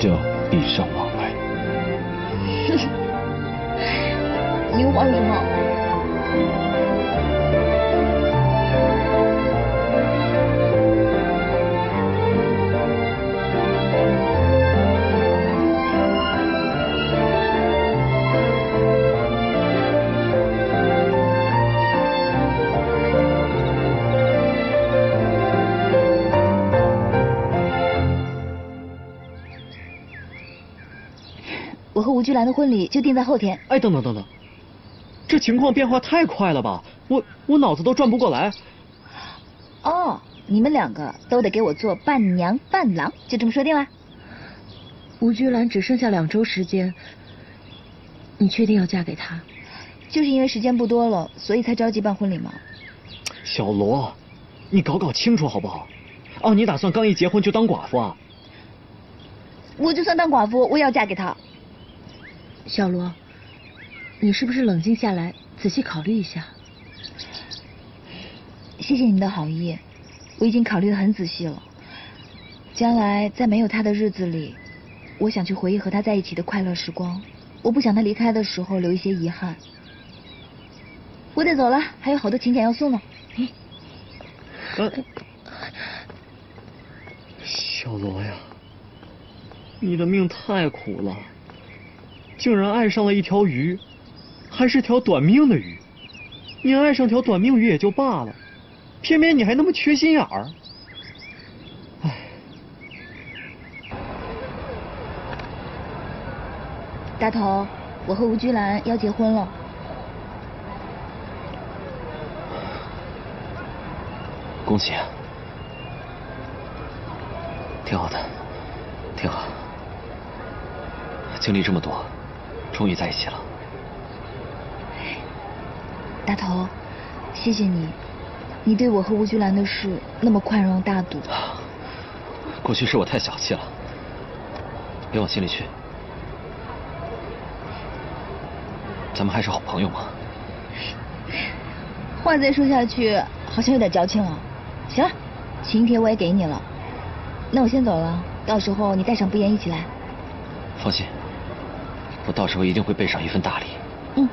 叫礼尚往来。你又玩什么？吴菊兰的婚礼就定在后天。哎，等等等等，这情况变化太快了吧？我我脑子都转不过来。哦，你们两个都得给我做伴娘伴郎，就这么说定了。吴菊兰只剩下两周时间，你确定要嫁给他？就是因为时间不多了，所以才着急办婚礼吗。小罗，你搞搞清楚好不好？哦，你打算刚一结婚就当寡妇啊？我就算当寡妇，我也要嫁给他。小罗，你是不是冷静下来，仔细考虑一下？谢谢你的好意，我已经考虑的很仔细了。将来在没有他的日子里，我想去回忆和他在一起的快乐时光。我不想他离开的时候留一些遗憾。我得走了，还有好多请柬要送呢。呃，小罗呀，你的命太苦了，竟然爱上了一条鱼，还是条短命的鱼。你爱上条短命鱼也就罢了，偏偏你还那么缺心眼儿。唉，大头，我和吴菊兰要结婚了。恭喜啊，挺好的，挺好。经历这么多，终于在一起了。大头，谢谢你，你对我和吴菊兰的事那么宽容大度。过去是我太小气了，别往心里去。咱们还是好朋友嘛。话再说下去，好像有点矫情了。行了，请帖我也给你了，那我先走了，到时候你带上不言一起来。放心，我到时候一定会备上一份大礼。嗯。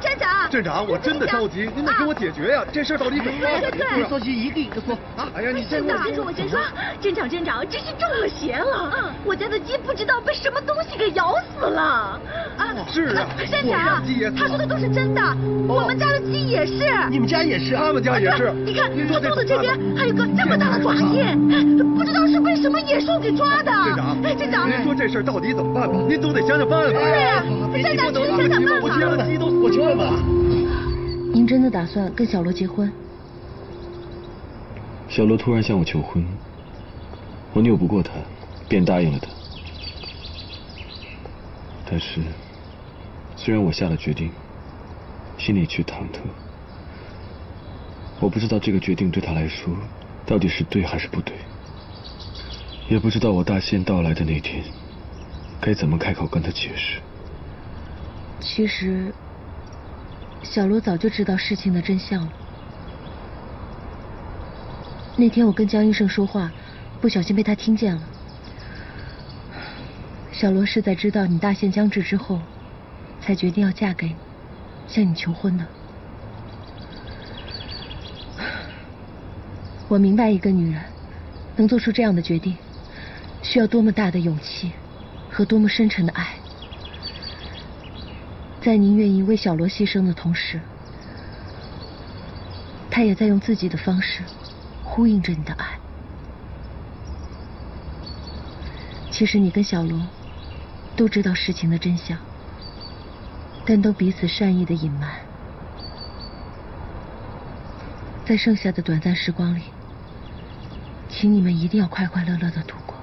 站长，站长，我真的着急，您得给我解决呀！这事儿到底怎么办？对对对，说句一个一个说啊！哎呀，你先说，先说，我先说。镇长，镇长，真是中了邪了！嗯，我家的鸡不知道被什么东西给咬死了。啊，是啊，站长，他说的都是真的，我们家的鸡也是。你们家也是，他们家也是。你看，他肚子这边还有个这么大的爪印，不知道是被什么野兽给抓的。镇长，镇长，您说这事儿到底怎么办吧？您总得想想办法。对呀，镇长，您想想办法。我家的鸡都死去了。您真的打算跟小罗结婚？小罗突然向我求婚，我拗不过他，便答应了他。但是，虽然我下了决定，心里却忐忑。我不知道这个决定对他来说到底是对还是不对，也不知道我大限到来的那天该怎么开口跟他解释。其实，小罗早就知道事情的真相了。那天我跟江医生说话，不小心被他听见了。小罗是在知道你大限将至之后，才决定要嫁给你，向你求婚的。我明白一个女人能做出这样的决定，需要多么大的勇气和多么深沉的爱。在您愿意为小罗牺牲的同时，他也在用自己的方式呼应着你的爱。其实你跟小罗都知道事情的真相，但都彼此善意的隐瞒。在剩下的短暂时光里，请你们一定要快快乐乐的度过。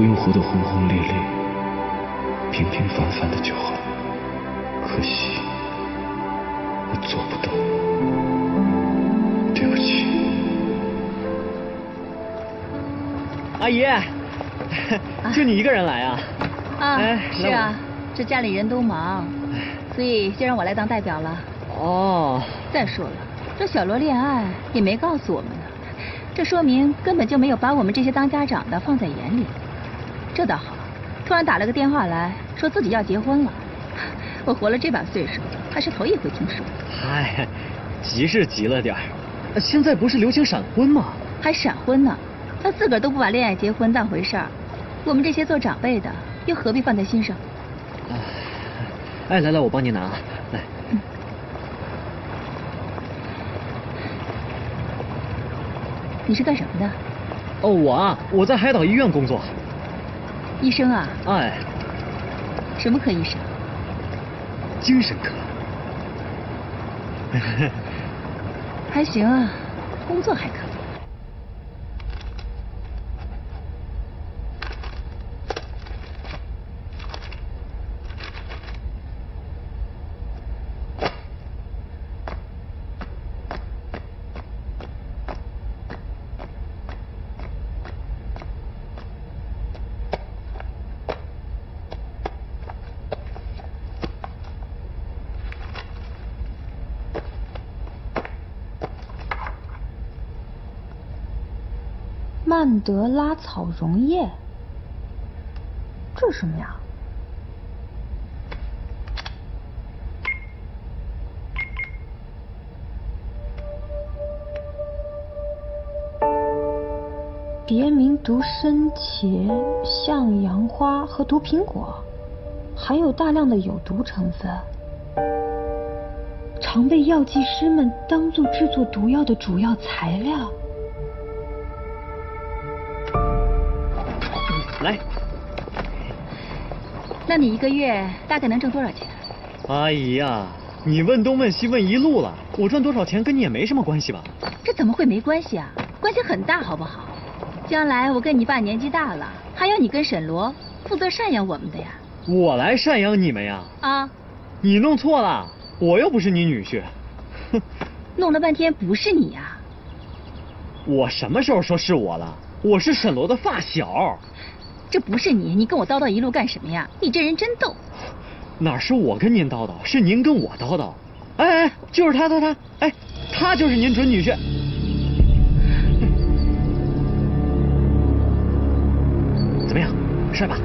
不用活得轰轰烈烈，平平凡凡的就好。可惜，我做不到，对不起。阿姨，就你一个人来啊？啊，哎是啊，这家里人都忙，所以就让我来当代表了。哦，再说了，这小罗恋爱也没告诉我们呢，这说明根本就没有把我们这些当家长的放在眼里。这倒好，突然打了个电话来说自己要结婚了，我活了这把岁数，还是头一回听说。嗨，急是急了点儿，现在不是流行闪婚吗？还闪婚呢？他自个儿都不把恋爱结婚当回事儿，我们这些做长辈的又何必放在心上？哎，来来，我帮你拿，来。嗯你是干什么的？哦，我啊，我在海岛医院工作。医生啊？哎，什么科医生？精神科。还行啊，工作还可以。曼德拉草溶液，这是什么呀？别名毒参茄、向阳花和毒苹果，含有大量的有毒成分，常被药剂师们当做制作毒药的主要材料。来，那你一个月大概能挣多少钱？阿姨呀，你问东问西问一路了，我赚多少钱跟你也没什么关系吧？这怎么会没关系啊？关系很大，好不好？将来我跟你爸年纪大了，还要你跟沈罗负责赡养我们的呀。我来赡养你们呀？啊，你弄错了，我又不是你女婿。哼，弄了半天不是你呀？我什么时候说是我了？我是沈罗的发小。这不是你，你跟我叨叨一路干什么呀？你这人真逗。哪是我跟您叨叨，是您跟我叨叨。哎哎，就是他他他，哎，他就是您准女婿。怎么样，帅吧？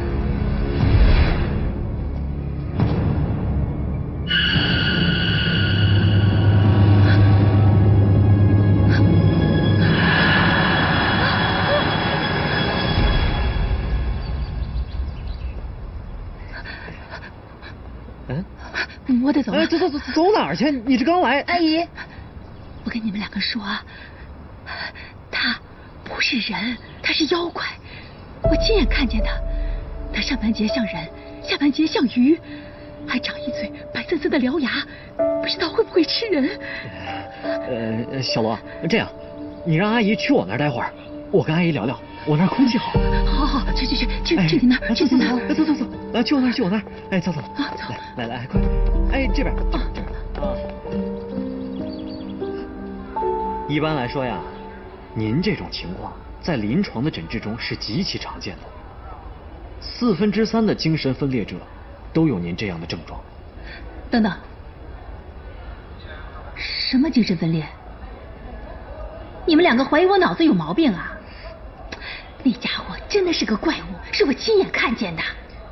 走了。哎，走走走，走哪儿去？你这刚来。阿姨，我跟你们两个说啊，他不是人，他是妖怪。我亲眼看见他，他上半截像人，下半截像鱼，还长一嘴白森森的獠牙，不知道会不会吃人。呃，小罗，这样，你让阿姨去我那儿待会儿，我跟阿姨聊聊，我那儿空气好。好好，去去去去去你那儿，去你那儿。走走走，来去我那儿，去我那儿。哎，走走。啊，走。来来来，快。哎，这边啊，这边啊。一般来说呀，您这种情况在临床的诊治中是极其常见的。四分之三的精神分裂者都有您这样的症状。等等，什么精神分裂？你们两个怀疑我脑子有毛病啊？那家伙真的是个怪物，是我亲眼看见的。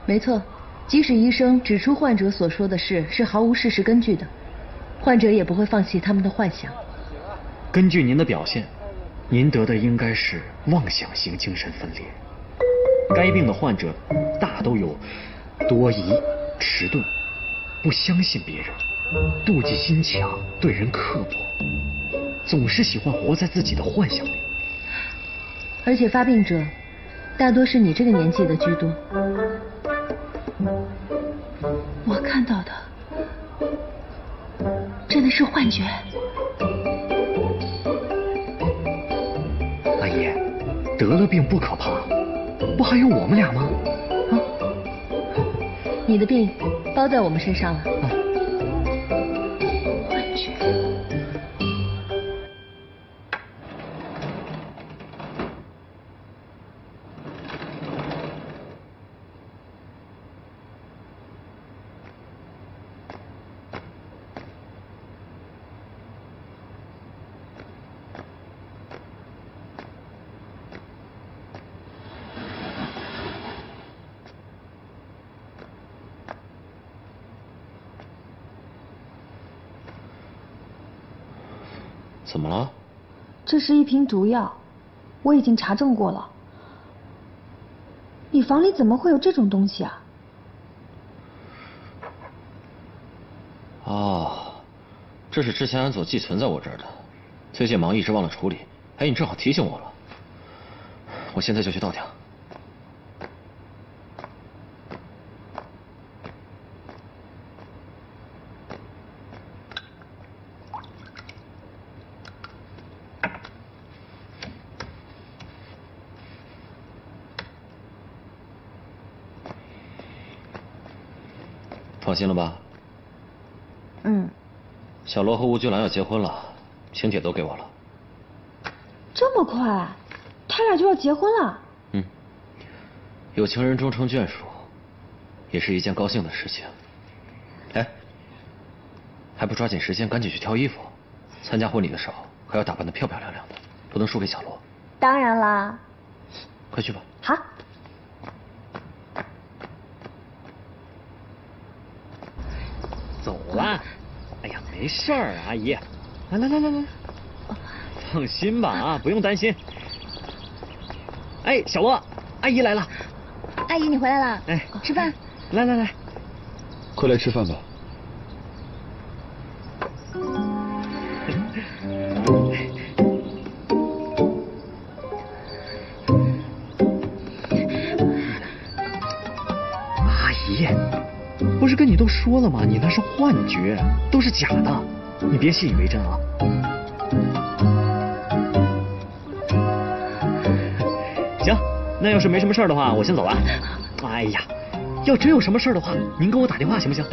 没错。即使医生指出患者所说的事是毫无事实根据的，患者也不会放弃他们的幻想。根据您的表现，您得的应该是妄想型精神分裂。该病的患者大都有多疑、迟钝、不相信别人、妒忌心强、对人刻薄，总是喜欢活在自己的幻想里。而且发病者大多是你这个年纪的居多。我看到的真的是幻觉。阿姨得了病不可怕不还有我们俩吗？啊你的病包在我们身上了。怎么了？这是一瓶毒药，我已经查证过了。你房里怎么会有这种东西啊？哦，这是之前安佐寄存在我这儿的，最近忙一直忘了处理。哎，你正好提醒我了，我现在就去倒掉。放心了吧？嗯，小罗和吴菊兰要结婚了，请帖都给我了。这么快，他俩就要结婚了？嗯，有情人终成眷属，也是一件高兴的事情。哎，还不抓紧时间赶紧去挑衣服，参加婚礼的时候还要打扮的漂漂亮亮的，不能输给小罗。当然啦。快去吧。好。走了。哎呀，没事儿，阿姨。来来来来来，放心吧啊，不用担心。哎，小罗，阿姨来了。阿姨，你回来了。哎，吃饭。来来来，快来吃饭吧。说了吗？你那是幻觉，都是假的，你别信以为真啊。行，那要是没什么事儿的话，我先走了。哎呀，要真有什么事儿的话，您给我打电话行不行？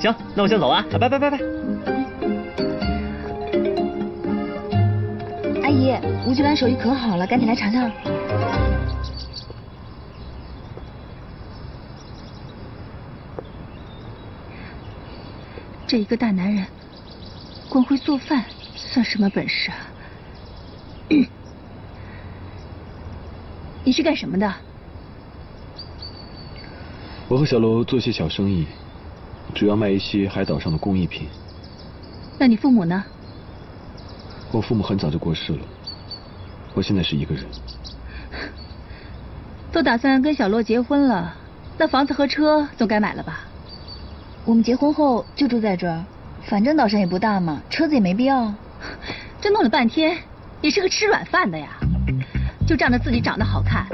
行，那我先走了啊，拜拜拜拜。阿姨，吴菊兰手艺可好了，赶紧来尝尝。这一个大男人，光会做饭算什么本事啊？你是干什么的？我和小楼做些小生意，主要卖一些海岛上的工艺品。那你父母呢？我父母很早就过世了，我现在是一个人。都打算跟小洛结婚了，那房子和车总该买了吧？我们结婚后就住在这儿，反正岛上也不大嘛，车子也没必要。这弄了半天，你是个吃软饭的呀？就仗着自己长得好看，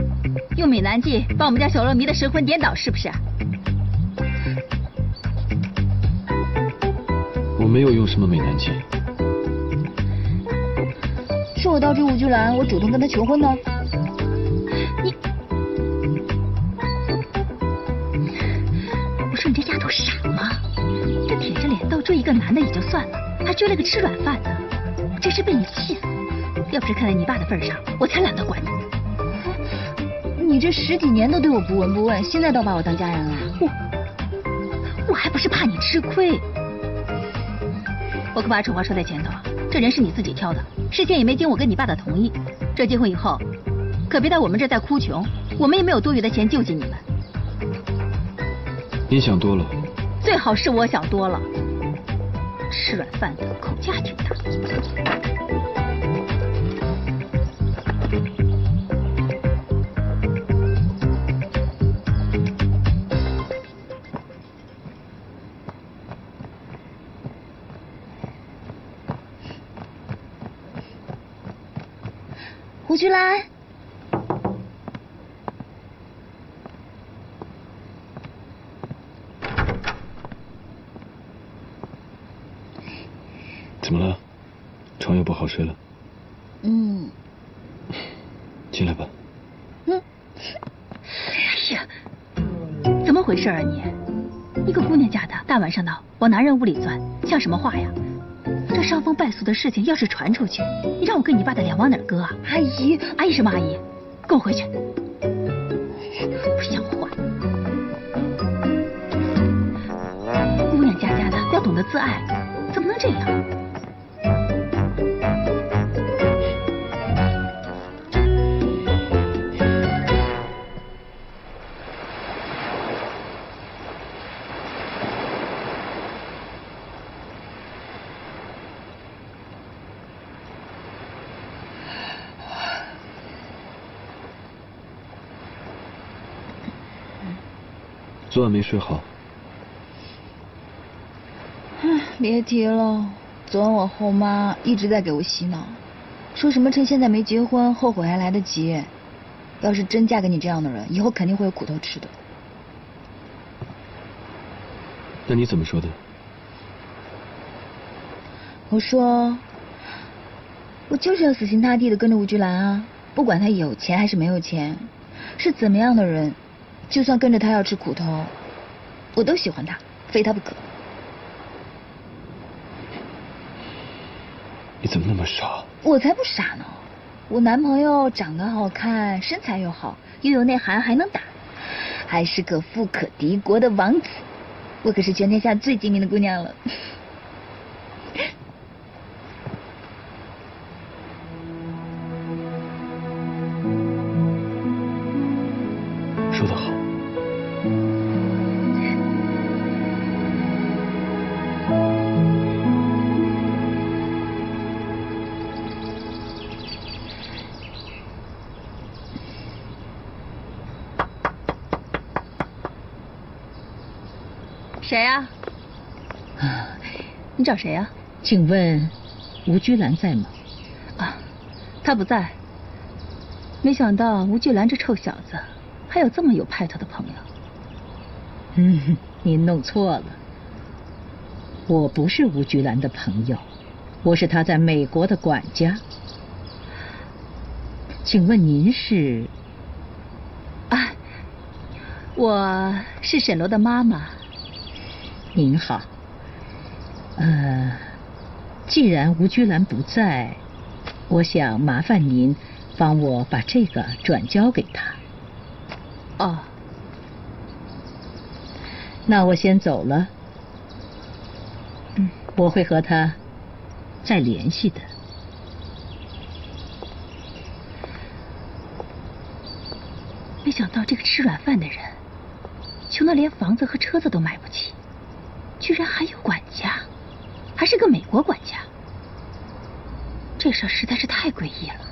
用美男计把我们家小洛迷得神魂颠倒，是不是？我没有用什么美男计。是我到追吴菊兰，我主动跟她求婚的。男的也就算了，还追了个吃软饭的，我真是被你气死！要不是看在你爸的份上，我才懒得管你。你这十几年都对我不闻不问，现在倒把我当家人了？我我还不是怕你吃亏。我可把丑话说在前头，这人是你自己挑的，事先也没经我跟你爸的同意。这结婚以后，可别在我们这再哭穷，我们也没有多余的钱救济你们。你想多了。最好是我想多了。吃软饭的，口气还挺大。吴菊兰，怎么了？床又不好睡了？嗯。进来吧。嗯。哎呀，事啊你？一个姑娘家的，大晚上的往男人屋里钻，像什么话呀？这伤风败俗的事情要是传出去，你让我跟你爸的脸往哪搁啊？阿姨，阿姨什么阿姨？跟我回去。不像话！姑娘家家的要懂得自爱，怎么能这样？昨晚没睡好。唉，别提了，昨晚我后妈一直在给我洗脑，说什么趁现在没结婚，后悔还来得及。要是真嫁给你这样的人，以后肯定会有苦头吃的。那你怎么说的？我说，我就是要死心塌地的跟着吴菊兰啊，不管他有钱还是没有钱，是怎么样的人。就算跟着他要吃苦头，我都喜欢他，非他不可。你怎么那么傻？我才不傻呢！我男朋友长得好看，身材又好，又有内涵，还能打，还是个富可敌国的王子。我可是全天下最精明的姑娘了。找谁啊？请问吴居兰在吗？啊，她不在。没想到吴居兰这臭小子还有这么有派头的朋友。嗯，您弄错了。我不是吴菊兰的朋友，我是她在美国的管家。请问您是？啊，我是沈罗的妈妈。您好，呃，既然吴居兰不在，我想麻烦您帮我把这个转交给他。哦，那我先走了。嗯，我会和他再联系的。没想到这个吃软饭的人，穷的连房子和车子都买不起。居然还有管家，还是个美国管家，这事实在是太诡异了。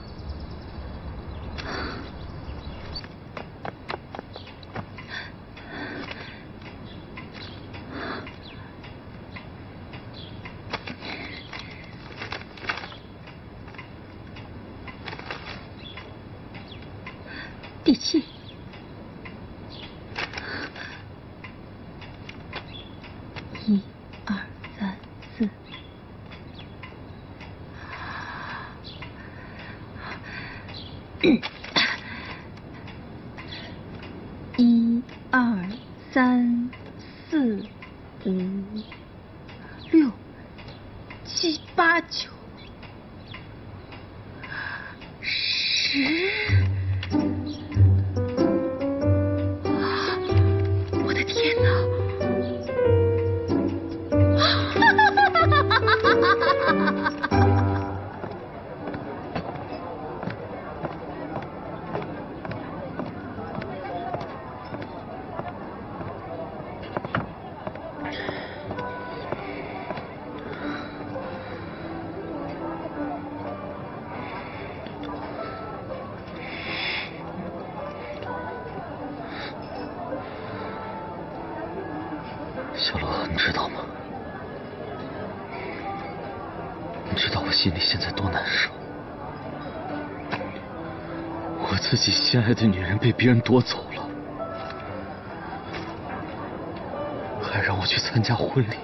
心里现在多难受？我自己心爱的女人被别人夺走了，还让我去参加婚礼。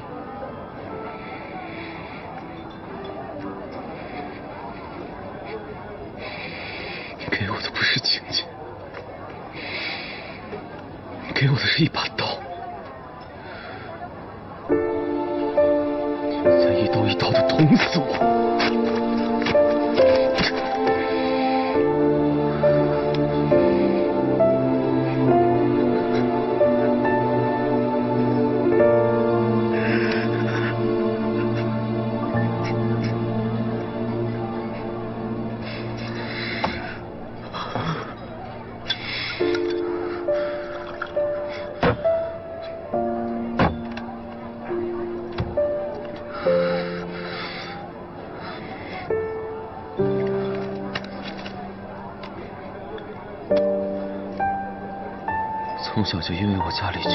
从小就因为我家里穷，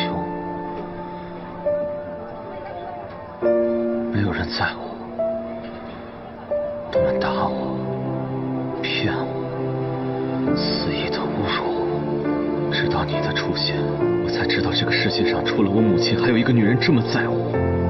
没有人在乎，他们打我、骗我、肆意的侮辱我，直到你的出现，我才知道这个世界上除了我母亲，还有一个女人这么在乎我。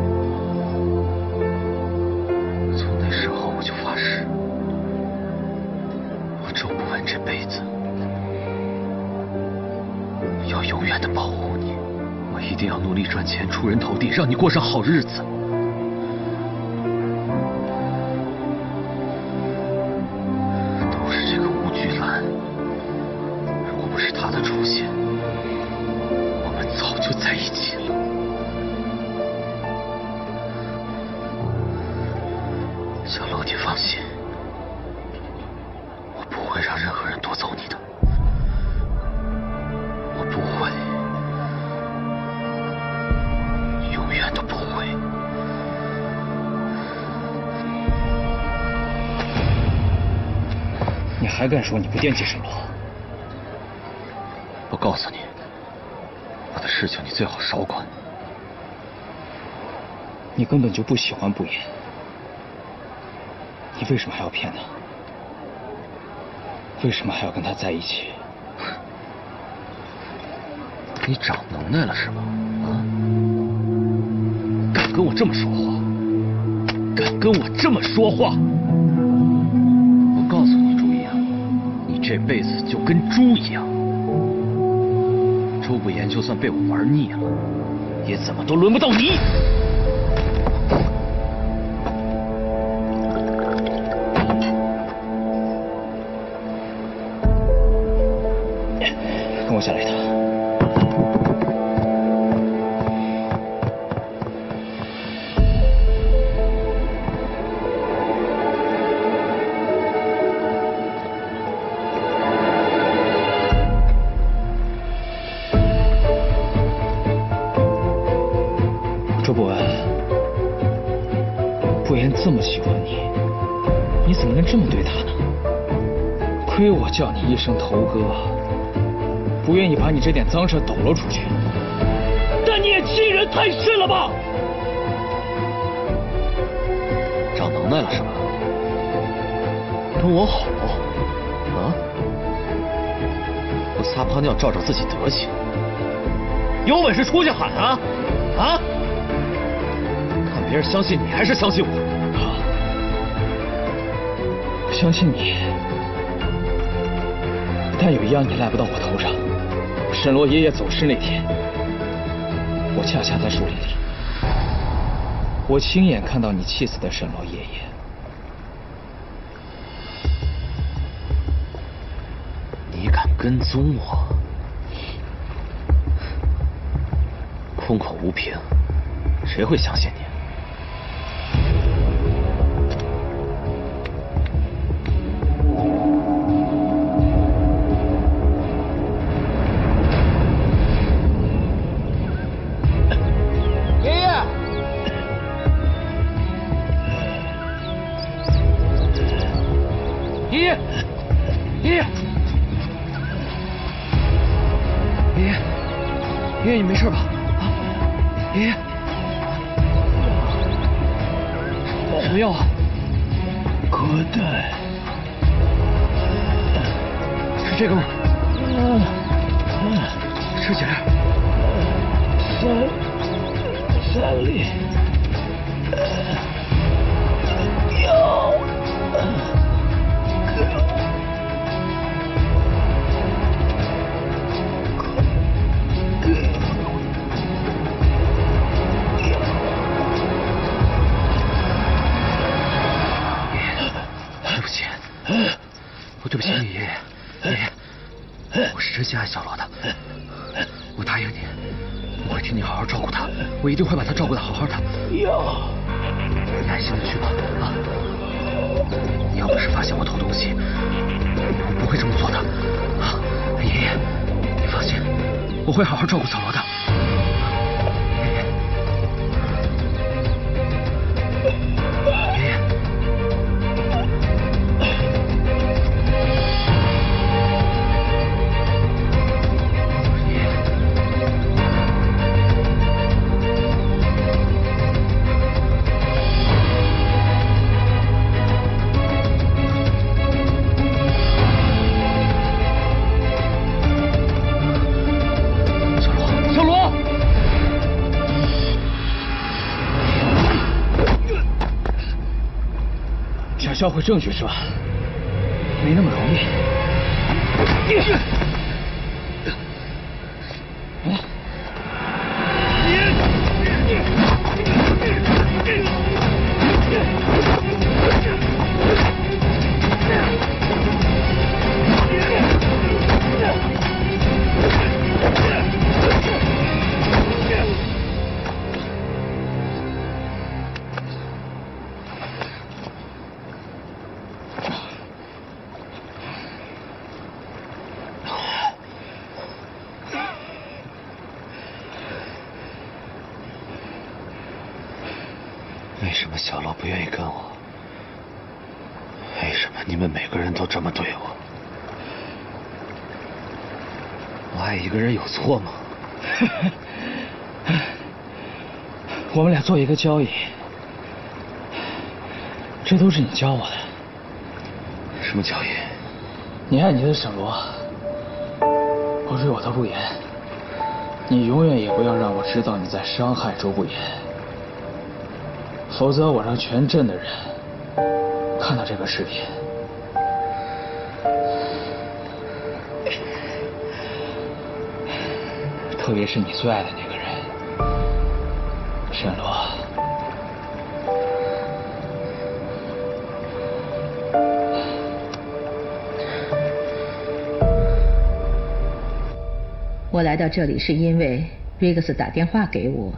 赚钱，出人头地，让你过上好日子。说你不惦记沈洛？我告诉你，我的事情你最好少管。你根本就不喜欢不言，你为什么还要骗他？为什么还要跟他在一起？你长能耐了是吧？啊！敢跟我这么说话？敢跟我这么说话？我告诉你这辈子就跟猪一样。周不言就算被我玩腻了，也怎么都轮不到你。跟我下来一趟。我叫你一声头哥，不愿意把你这点脏事抖了出去。但你也欺人太甚了吧？长能耐了是吧？跟我好啊？不撒泡尿照照自己德行，有本事出去喊啊啊！看别人相信你还是相信我？相信你，但有一样你赖不到我头上。沈罗爷爷走失那天，我恰恰在树林里，我亲眼看到你气死的沈罗爷爷。你敢跟踪我？空口无凭，谁会相信你？我会好好照顾草罗的。销毁证据是吧？没那么容易。一个交易，这都是你教我的。什么交易？你爱你的沈罗，我对我的不言，你永远也不要让我知道你在伤害周不言，否则我让全镇的人看到这个视频。特别是你最爱的那个我来到这里是因为瑞克斯打电话给我，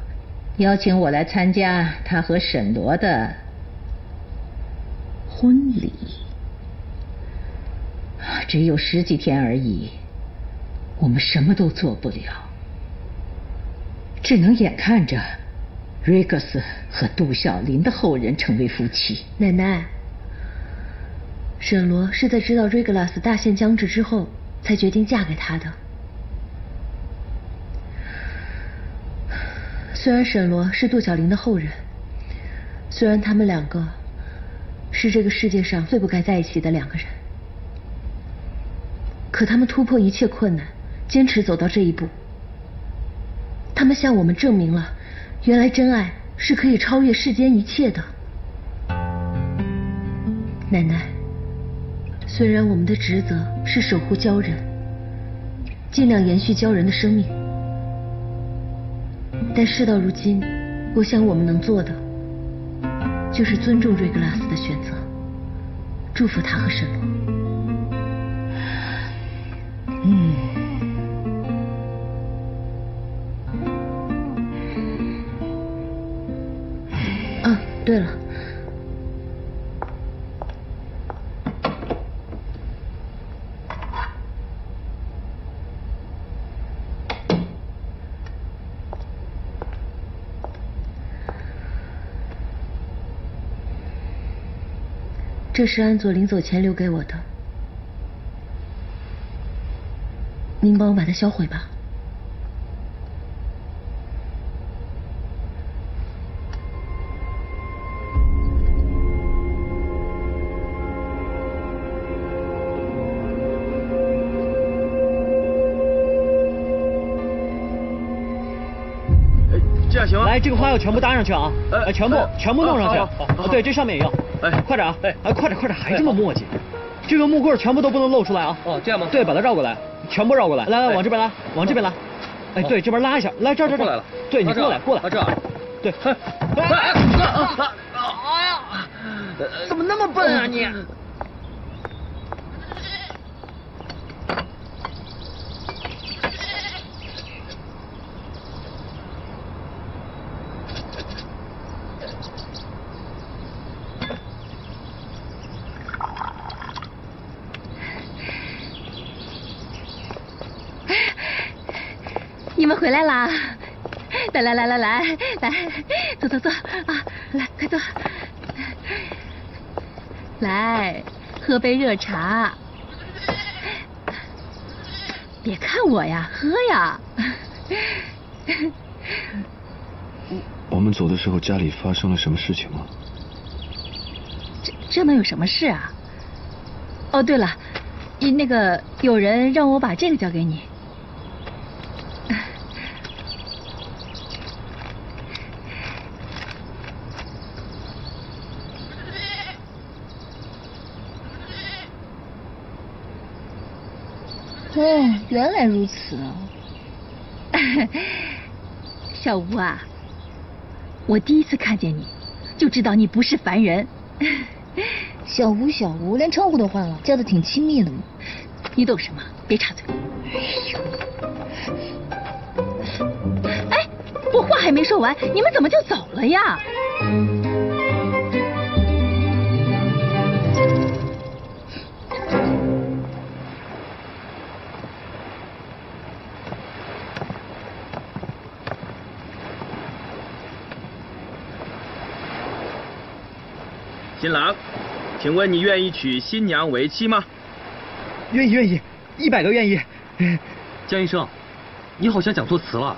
邀请我来参加他和沈罗的婚礼。只有十几天而已，我们什么都做不了，只能眼看着瑞克斯和杜小林的后人成为夫妻。奶奶，沈罗是在知道瑞格拉斯大限将至之后，才决定嫁给他的。虽然沈罗是杜小玲的后人，虽然他们两个是这个世界上最不该在一起的两个人，可他们突破一切困难，坚持走到这一步。他们向我们证明了，原来真爱是可以超越世间一切的。奶奶，虽然我们的职责是守护鲛人，尽量延续鲛人的生命。但事到如今，我想我们能做的，就是尊重瑞格拉斯的选择，祝福他和沈洛。嗯，啊，对了，这是安佐临走前留给我的，您帮我把它销毁吧。这样行吗？来，这个花要全部搭上去啊！全部哎全部弄上去。好好好对，这上面也要。哎快点啊！哎哎，快点快点，还这么磨叽。这个木棍全部都不能露出来啊！哦这样吗对，把它绕过来，全部绕过来。来来，哎往这边拉，往这边拉。哎，对，这边拉一下，来这这这。过来了对你过来过来。啊这儿对。哎哎呀！怎么那么笨啊你？回来啦！来来来来来来，坐坐坐啊！来，快坐。来，喝杯热茶。别看我呀，喝呀。我们走的时候，家里发生了什么事情吗？这这能有什么事啊？哦，对了，那个有人让我把这个交给你。哦，原来如此。小吴啊，我第一次看见你，就知道你不是凡人。小吴，小吴，连称呼都换了，叫的挺亲密的嘛。你懂什么？别插嘴。哎，我话还没说完，你们怎么就走了呀？新郎，请问你愿意娶新娘为妻吗？愿意，愿意，一百个愿意。江医生，你好像讲错词了。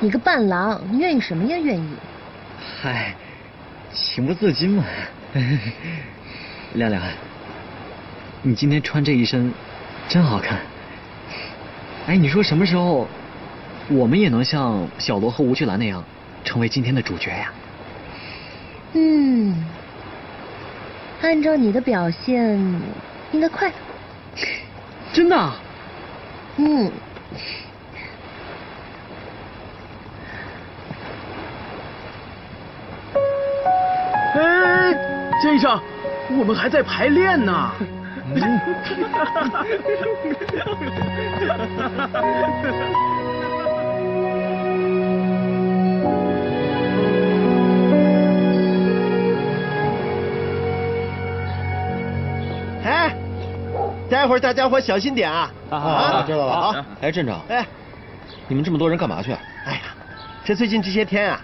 你个伴郎，你愿意什么呀？愿意？嗨，情不自禁嘛。亮亮，你今天穿这一身真好看。哎，你说什么时候我们也能像小罗和吴菊兰那样，成为今天的主角呀？嗯。按照你的表现，应该快。真的？嗯。哎，先生，我们还在排练呢。待会儿大家伙小心点啊！啊，知道了啊！哎，镇长，哎，你们这么多人干嘛去？哎呀，这最近这些天啊，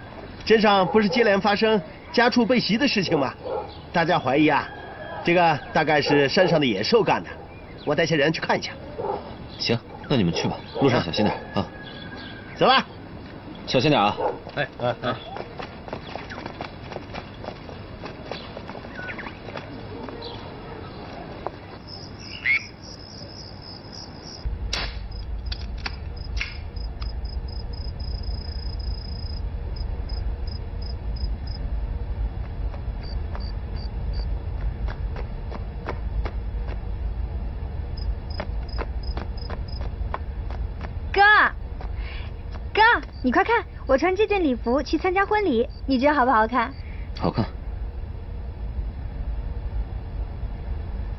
镇上不是接连发生家畜被袭的事情吗？大家怀疑啊，这个大概是山上的野兽干的。我带些人去看一下。行，那你们去吧，路上小心点啊！走了，小心点啊！哎哎哎。你快看，我穿这件礼服去参加婚礼，你觉得好不好看？好看。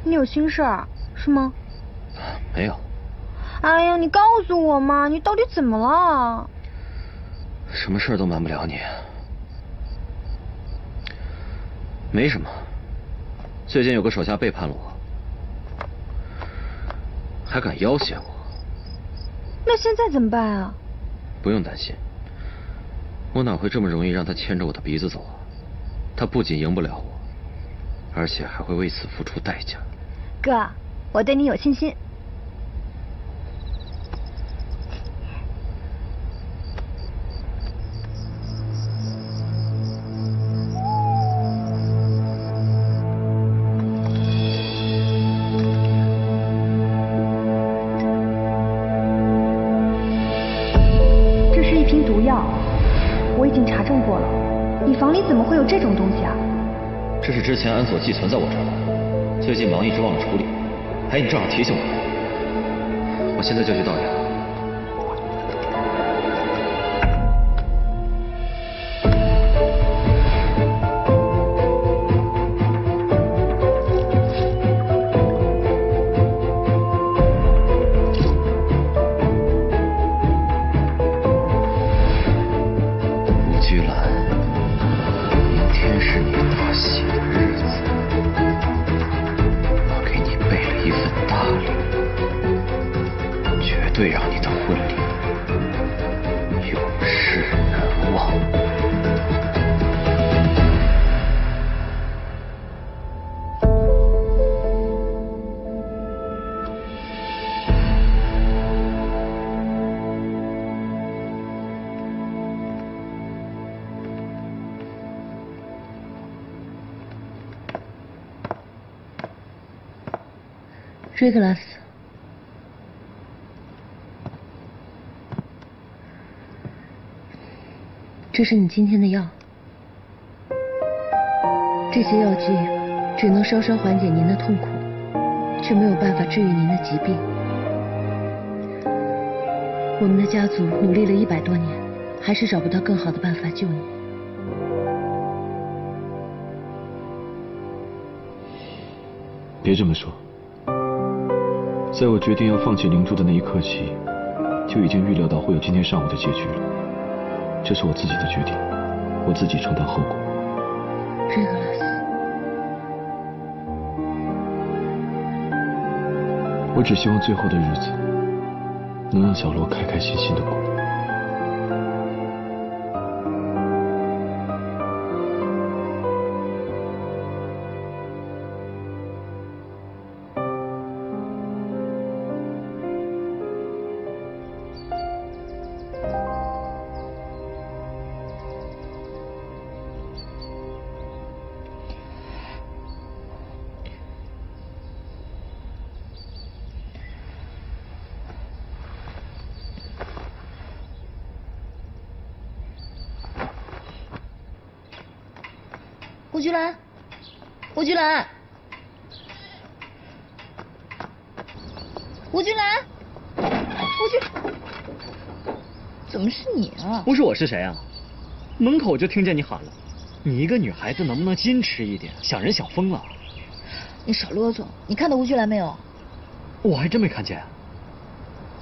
你有心事儿是吗？没有。哎呀，你告诉我嘛，你到底怎么了？什么事儿都瞒不了你。没什么。最近有个手下背叛了我，还敢要挟我。那现在怎么办啊？不用担心，我哪会这么容易让他牵着我的鼻子走啊？他不仅赢不了我，而且还会为此付出代价。哥，我对你有信心。前安锁寄存在我这儿，最近忙一直忘了处理。哎，你正好提醒我，我现在就去倒掉。Regulus，这是你今天的药。这些药剂只能稍稍缓解您的痛苦，却没有办法治愈您的疾病。我们的家族努力了一百多年，还是找不到更好的办法救你。别这么说，在我决定要放弃灵珠的那一刻起，就已经预料到会有今天上午的结局了。这是我自己的决定，我自己承担后果。Regulus，我只希望最后的日子能让小罗开开心心的过。是谁啊？门口就听见你喊了。你一个女孩子能不能矜持一点？想人想疯了。你少啰嗦！你看到吴菊兰没有？我还真没看见。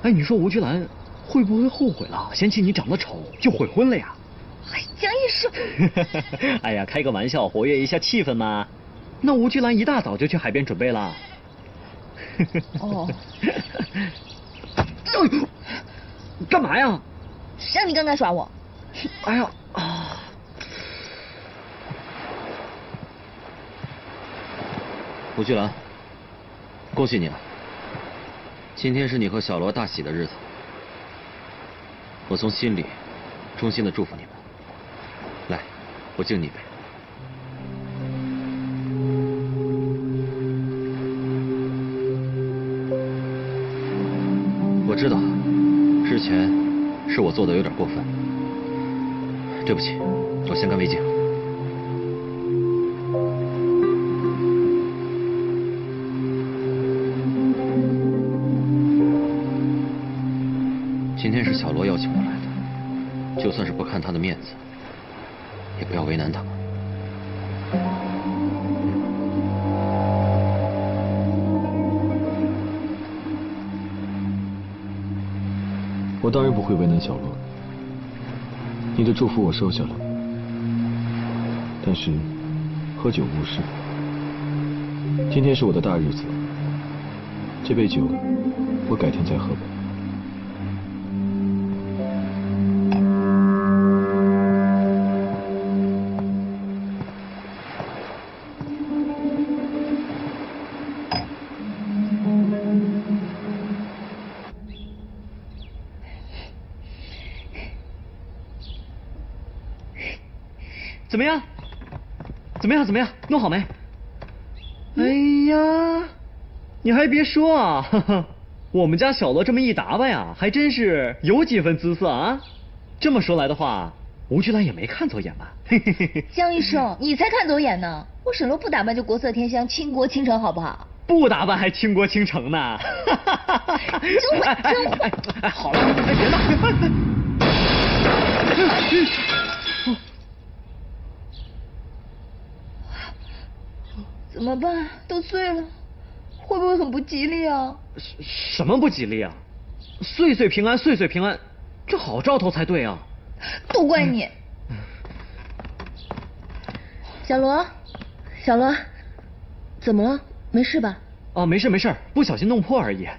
哎，你说吴菊兰会不会后悔了？嫌弃你长得丑就悔婚了呀？哎，江医生。哎呀，开个玩笑，活跃一下气氛嘛。那吴菊兰一大早就去海边准备了。哦。干嘛呀？谁让你刚才耍我？哎呦啊！吴俊兰，恭喜你了！今天是你和小罗大喜的日子，我从心里衷心的祝福你们。来，我敬你一杯。我知道，之前是我做的有点过分，对不起，我先干为敬。今天是小罗邀请我来的，就算是不看他的面子，也不要为难他。我当然不会为难小罗，你的祝福我收下了，但是喝酒无事。今天是我的大日子，这杯酒我改天再喝吧。弄好没？哎呀，你还别说啊，我们家小罗这么一打扮呀，还真是有几分姿色啊。这么说来的话，吴菊兰也没看走眼吧？嘿嘿嘿嘿。江医生，你才看走眼呢！我沈罗不打扮就国色天香、倾国倾城，好不好？不打扮还倾国倾城呢？真坏，真坏！哎，好了，哎，别闹！怎么办？都碎了，会不会很不吉利啊？什么不吉利啊？岁岁平安，岁岁平安，这好兆头才对啊！都怪你，小罗，小罗，怎么了？没事吧？哦，没事没事，不小心弄破而已。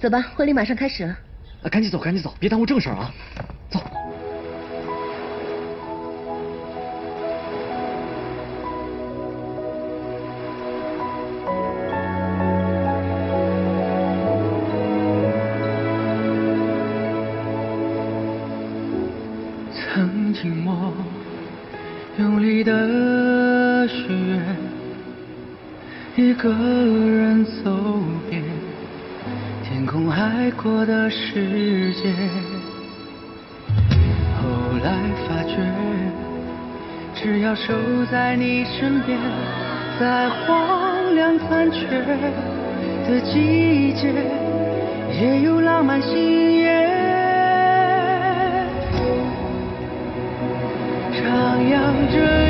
走吧，婚礼马上开始了。啊，赶紧走，赶紧走，别耽误正事啊！走。在荒凉残缺的季节，也有浪漫星夜。徜徉着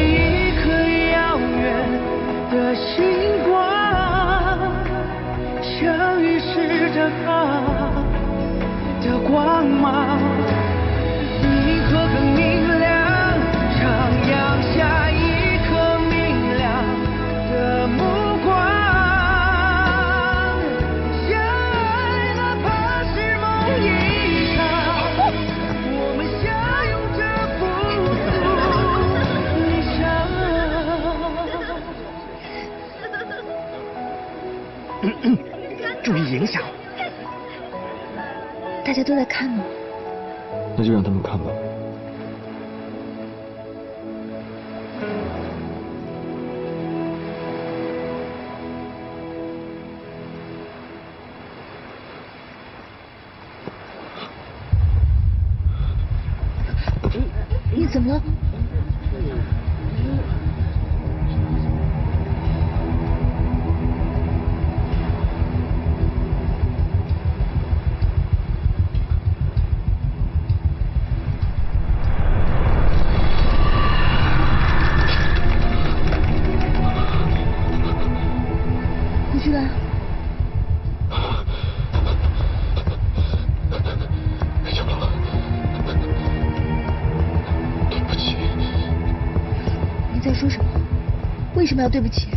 影响。大家都在看呢。那就让他们看吧。那对不起。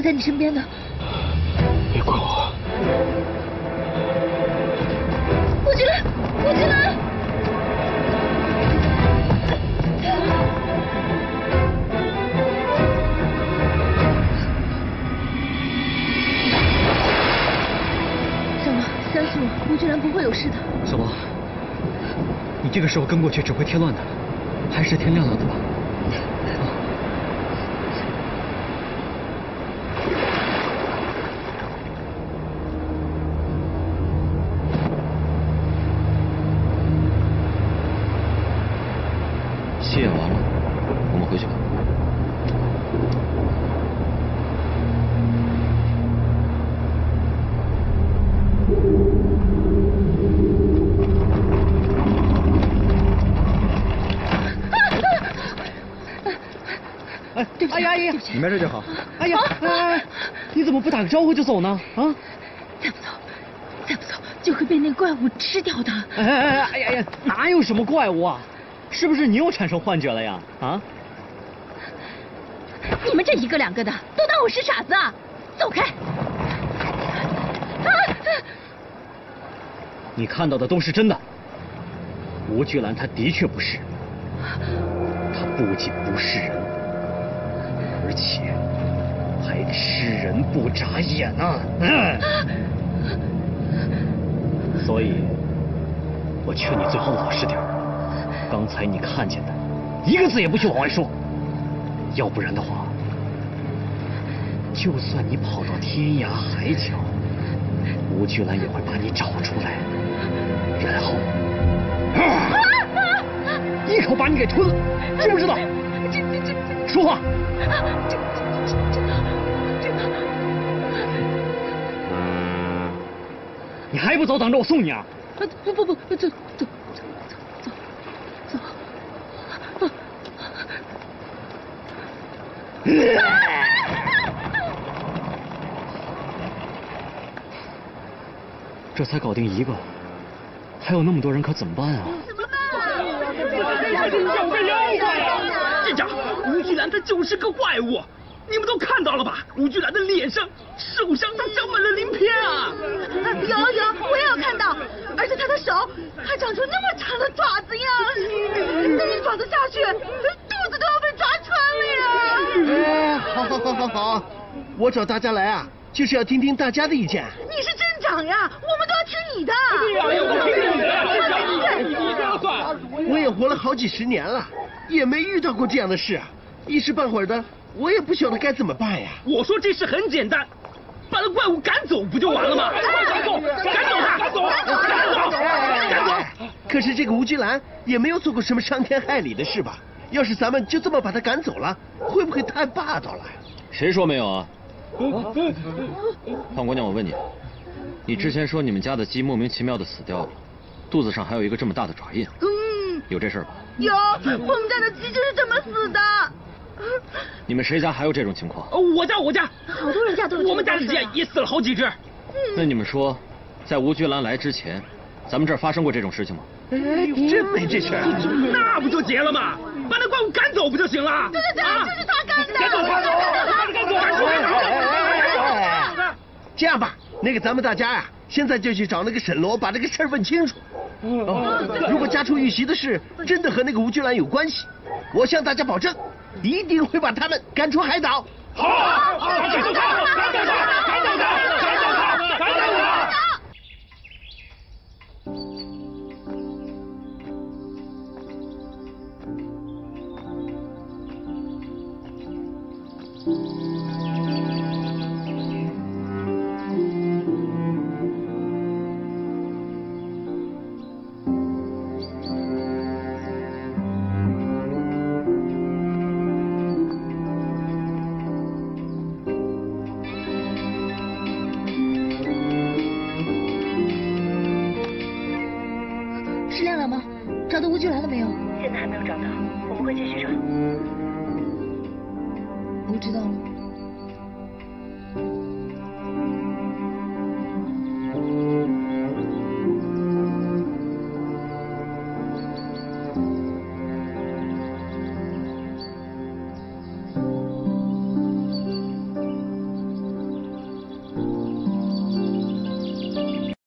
会在你身边的。别管我。胡须兰，胡须兰。小罗，相信我，胡须兰不会有事的。小王，你这个时候跟过去只会添乱的，还是天亮了再吧。打个招呼就走呢？啊？再不走，再不走就会被那怪物吃掉的。哎哎哎哎呀呀，哪有什么怪物啊？是不是你又产生幻觉了呀？啊？你们这一个两个的都当我是傻子啊！走开！你看到的都是真的。吴巨兰她的确不是，她不仅不是人，人不眨眼呢、嗯。所以，我劝你最好老实点儿刚才你看见的，一个字也不许往外说，要不然的话，就算你跑到天涯海角，吴菊兰也会把你找出来，然后 一口把你给吞了，知不知道？说话。你还不走，等着我送你啊！不不不，走走走走走。这才搞定一个，还有那么多人，可怎么办啊？怎么办？有个妖怪呀！舰长，吴巨兰他就是个怪物，你们都看到了吧？吴俊兰的脸上、手上都长满了鳞片啊！有有，我也有看到，而且他的手还长出那么长的爪子呀！那一爪子下去，肚子都要被抓穿了呀！哎，好好好好好，我找大家来啊，就是要听听大家的意见。你是镇长呀，我们都要听你的。对呀，我听你的，你说了算。我也活了好几十年了，也没遇到过这样的事，一时半会儿的，我也不晓得该怎么办呀。我说这事很简单，把那怪物赶走不就完了吗？赶走，赶走他，赶走，赶走，赶走。可是这个吴菊兰也没有做过什么伤天害理的事吧？要是咱们就这么把他赶走了，会不会太霸道了？谁说没有啊？胖姑娘，我问你，你之前说你们家的鸡莫名其妙的死掉了，肚子上还有一个这么大的爪印，嗯，有这事儿吧？有，我们家的鸡就是这么死的。你们谁家还有这种情况？我家，我家，好多人家都有。我们家的鸡也死了好几只。那你们说，在吴菊兰来之前，咱们这儿发生过这种事情吗？哎，真没这事儿。那不就结了吗？把那怪物赶走不就行了？对对对，就是他干的。赶走，赶走，赶走，赶走，赶走。这样吧，那个咱们大家呀，现在就去找那个沈罗，把这个事儿问清楚。哦，如果家出遇袭的事真的和那个吴君兰有关系，我向大家保证，一定会把他们赶出海岛。好，好，赶走他，赶走他，赶走他，